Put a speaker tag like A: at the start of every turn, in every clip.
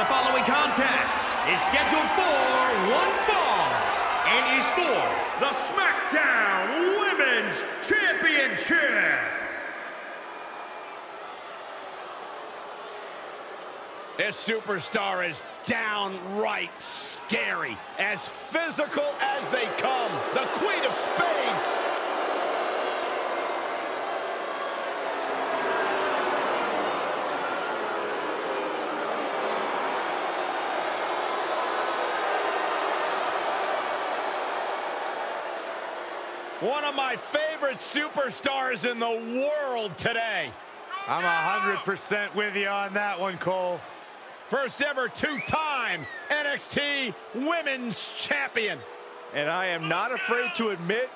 A: The following contest is scheduled for one fall and is for the SmackDown Women's Championship.
B: This superstar is downright scary. As physical as they come. The Queen of Spades. One of my favorite superstars in the world today.
C: I'm 100% with you on that one, Cole.
B: First ever two-time NXT Women's Champion.
D: And I am not afraid to admit,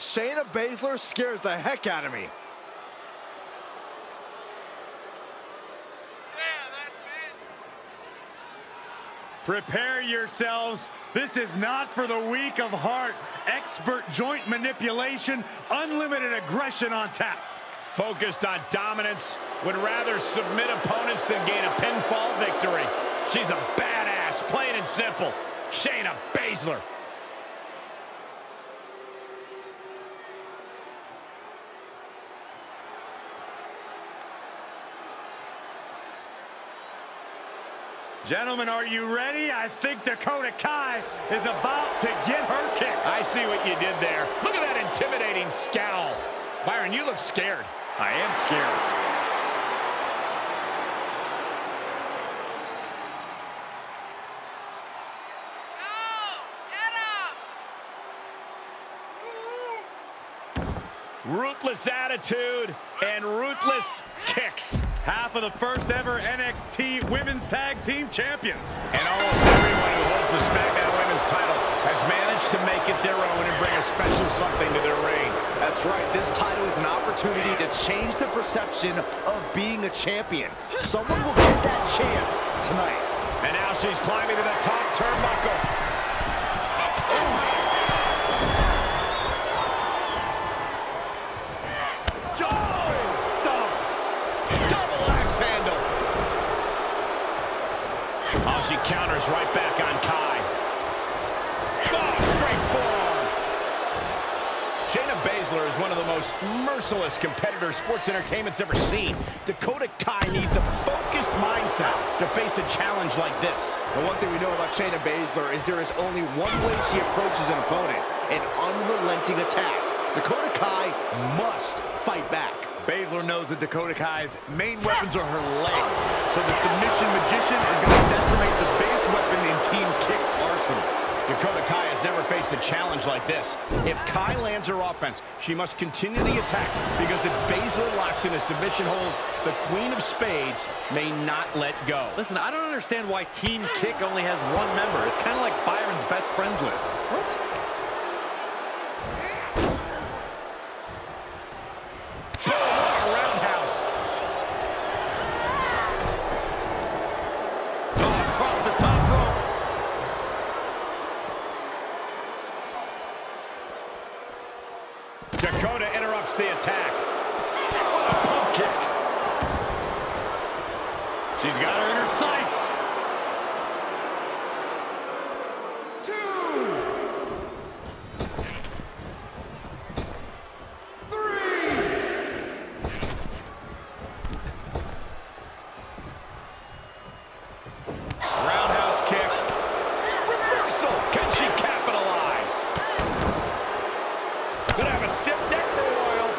D: Shayna Baszler scares the heck out of me.
C: Prepare yourselves. This is not for the weak of heart. Expert joint manipulation, unlimited aggression on tap.
B: Focused on dominance, would rather submit opponents than gain a pinfall victory. She's a badass, plain and simple. Shayna Baszler.
C: Gentlemen, are you ready? I think Dakota Kai is about to get her kicks.
B: I see what you did there. Look at that intimidating scowl. Byron, you look scared.
D: I am scared.
B: Ruthless attitude and ruthless kicks.
C: Half of the first ever NXT Women's Tag Team Champions.
B: And almost everyone who holds the SmackDown Women's title has managed to make it their own and bring a special something to their reign.
D: That's right. This title is an opportunity to change the perception of being a champion. Someone will get that chance tonight.
B: And now she's climbing to the top turnbuckle.
C: Oh, stomp.
B: Double axe handle. Oh, she counters right back on Kai. Oh, straight forearm. Shayna Baszler is one of the most merciless competitors sports entertainment's ever seen. Dakota Kai needs a focused mindset to face a challenge like this.
D: The one thing we know about Shayna Baszler is there is only one way she approaches an opponent, an unrelenting attack. Dakota Kai must fight back.
C: Baszler knows that Dakota Kai's main weapons are her legs, so the submission magician is going to decimate the base weapon in Team Kick's arsenal.
B: Dakota Kai has never faced a challenge like this. If Kai lands her offense, she must continue the attack because if Baszler locks in a submission hold, the Queen of Spades may not let go.
E: Listen, I don't understand why Team Kick only has one member. It's kind of like Byron's best friends list.
D: What?
B: Dakota interrupts the attack. What a pump kick.
C: She's got her in her sights.
B: Roundhouse kick. Reversal. Can she capitalize? Could have a stiff neck for a while.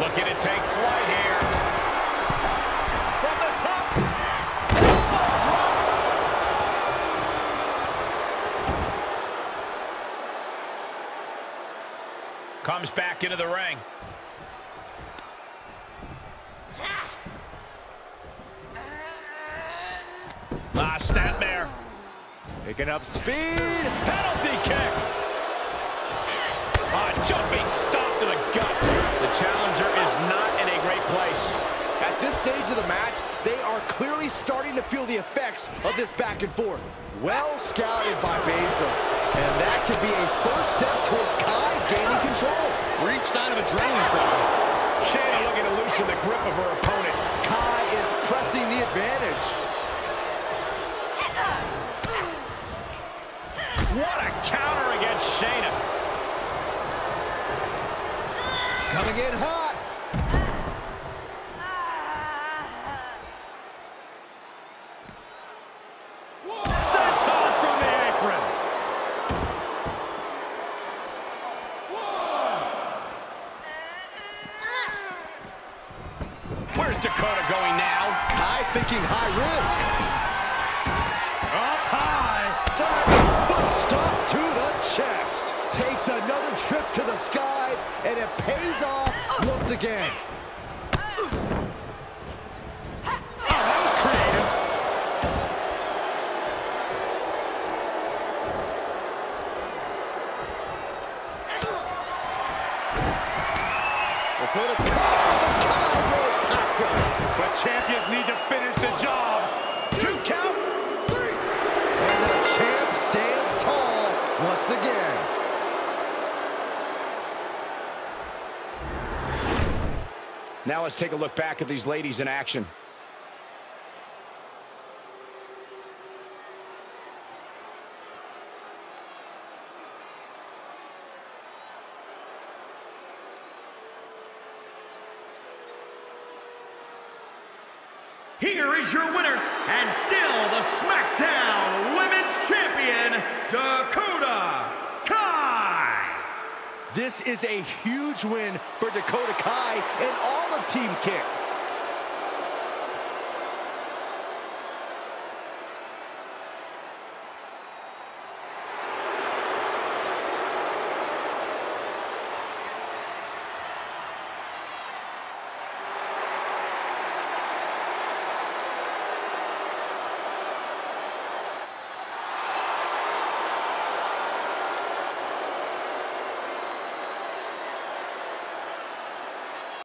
B: Looking to take flight here. From the top. Elbow drop. Comes back into the ring. Ah, snapmare.
D: Picking up speed.
B: Penalty kick. Ah, jumping stop to the gut. The challenger is not in a great place.
D: At this stage of the match, they are clearly starting to feel the effects of this back and forth. Well scouted by Baszler. And that could be a first step towards
E: sign of adrenaline from her.
B: Shayna looking to loosen the grip of her opponent.
D: Kai is pressing the advantage.
B: What a counter against Shayna.
D: Coming in hot. Pays off once again.
B: Now let's take a look back at these ladies in action.
A: Here is your winner, and still the SmackDown Women's Champion, Dakota.
D: This is a huge win for Dakota Kai and all of Team Kick.